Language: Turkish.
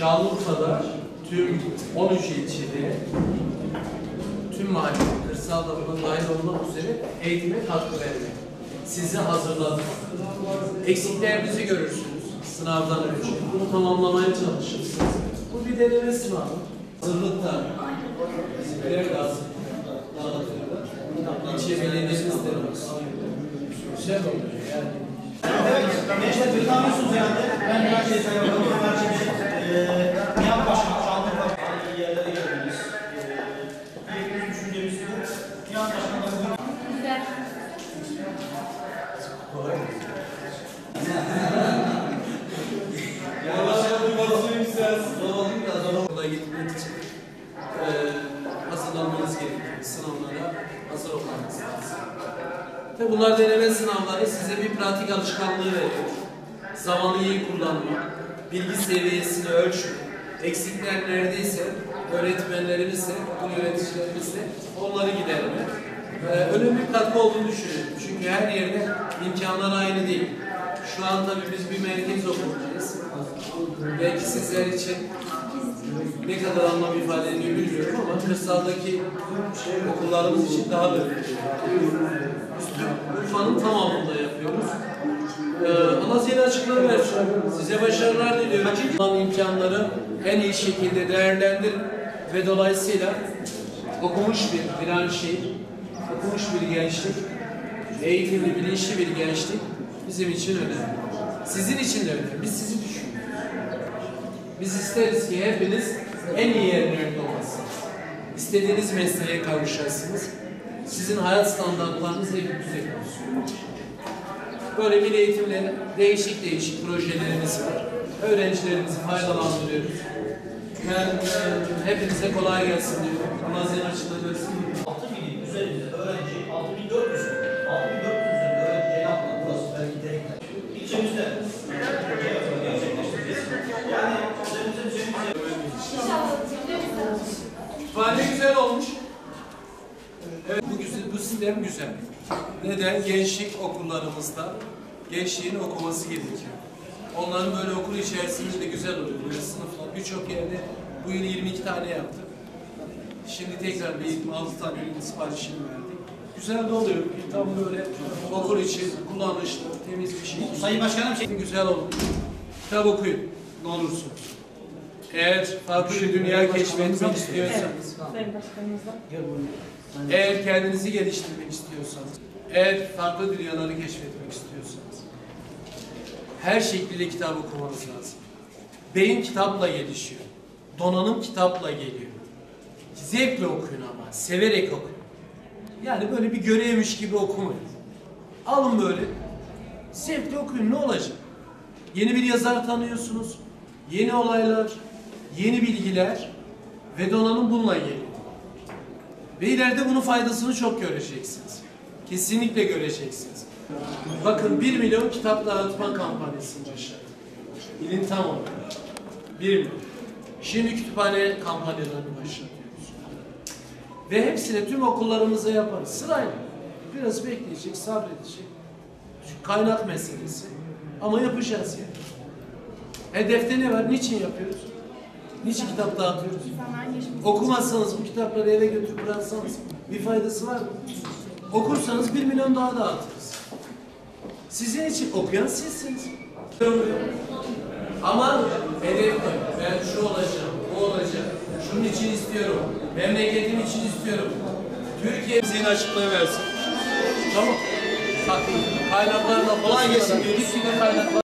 Şanlıurfa'da tüm 13 ilçede tüm mahalle, kırsal da buna dahil olmak üzere eğitime katkı vermek. Sizi hazırladık. Eksiklerinizi görürsünüz sınavdan önce. Bunu tamamlamaya çalışırsınız. Bu bir deneme sınavı. Hazırlıkta dağıtıyorlar. İlçe belediyemiz de Güzel oluyor yani. Gençler bir tanıyorsunuz herhalde. Ben birkaç şey sayıyorum. Her şey eee Nihat Başkan, Şanlıurfa iyi yerlere geldiniz. Eee bir düşüncemiz bu. Nihat Başkan'la bugün Güzel. Okula gitmek için eee hazırlanmanız gerekiyor. Sınavlara hazır olmanız lazım. Tabi bunlar deneme sınavları size bir pratik alışkanlığı veriyor. Zamanı iyi kullanma, bilgi seviyesini ölçme, eksikler neredeyse öğretmenlerimizle, okul yöneticilerimizle onları giderme. Ee, önemli katkı olduğunu düşünüyorum. Çünkü her yerde imkanlar aynı değil. Şu an tabii biz bir merkez okuldayız. Belki sizler için ne kadar anlam ifade ediyor bilmiyorum ama kırsaldaki okullarımız için daha da Urfa'nın tamamında yapıyoruz. Ee, Allah seni açıklığı versin. Size başarılar diliyorum. Olan imkanları en iyi şekilde değerlendirin ve dolayısıyla okumuş bir Viranşehir, okumuş bir gençlik, eğitimli, bilinçli bir gençlik bizim için önemli. Sizin için de önemli. Biz sizi düşünüyoruz. Biz isteriz ki hepiniz en iyi yerlerde olasınız. İstediğiniz mesleğe kavuşasınız. Sizin hayat standartlarınız hep yüksek olsun. Böyle bir eğitimle değişik değişik projelerimiz var. Öğrencilerimizi faydalandırıyoruz. Ben e, hepinize kolay gelsin diyorum. Allah zihin açıklığı güzel olmuş. Evet, bu, güzel, bu sistem güzel. Neden? Gençlik okullarımızda gençliğin okuması gerekiyor. Onların böyle okul içerisinde de güzel oluyor. Böyle sınıflar. Birçok yerde bu yıl 22 tane yaptık. Şimdi tekrar bir 6 tane siparişini verdik. Güzel de oluyor. Tam böyle okul için kullanışlı, temiz bir şey. Sayın Başkanım şey... Güzel olmuş. Kitap okuyun. Ne olursunuz. Eğer farklı bir dünya keşfetmek istiyorsanız, eğer kendinizi geliştirmek istiyorsanız, eğer farklı dünyaları keşfetmek istiyorsanız, her şekliyle kitap okumanız lazım. Beyin kitapla gelişiyor. Donanım kitapla geliyor. Zevkle okuyun ama, severek okuyun. Yani böyle bir görevmiş gibi okumayın. Alın böyle, zevkle okuyun ne olacak? Yeni bir yazar tanıyorsunuz, yeni olaylar, yeni bilgiler ve donanım bununla geliyor. Ve ileride bunun faydasını çok göreceksiniz. Kesinlikle göreceksiniz. Bakın 1 milyon kitap dağıtma kampanyasını başlattık. İlin tam olarak. 1 milyon. Şimdi kütüphane kampanyalarını başlatıyoruz. Ve hepsini tüm okullarımıza yaparız. Sırayla. Biraz bekleyecek, sabredecek. Çünkü kaynak meselesi. Ama yapacağız yani. Hedefte ne var? Niçin yapıyoruz? Niçin kitap dağıtıyoruz? Okumazsanız bu kitapları eve götürüp bıraksanız bir faydası var mı? Okursanız bir milyon daha dağıtırız. Sizin için okuyan sizsiniz. Ama hedef. Ben şu olacağım, bu olacak. Şunun için istiyorum. Memleketim için istiyorum. Türkiye zihin açıklığı versin. Tamam. Bak kaynaklarla kolay gelsin diyoruz. Gitgide kaynaklar